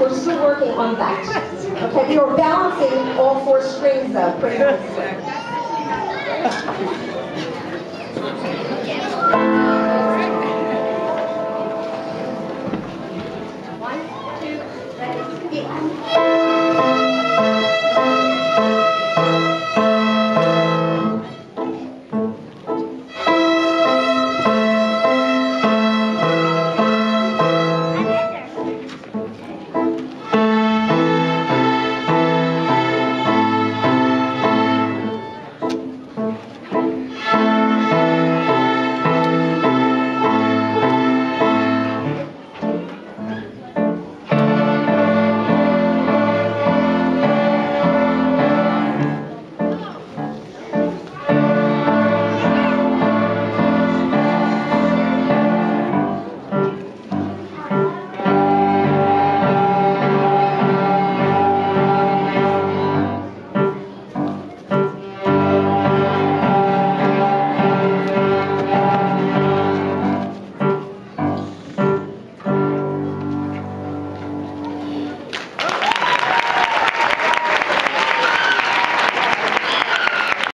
we're still working on that. Okay, we are balancing all four strings though, pretty nicely.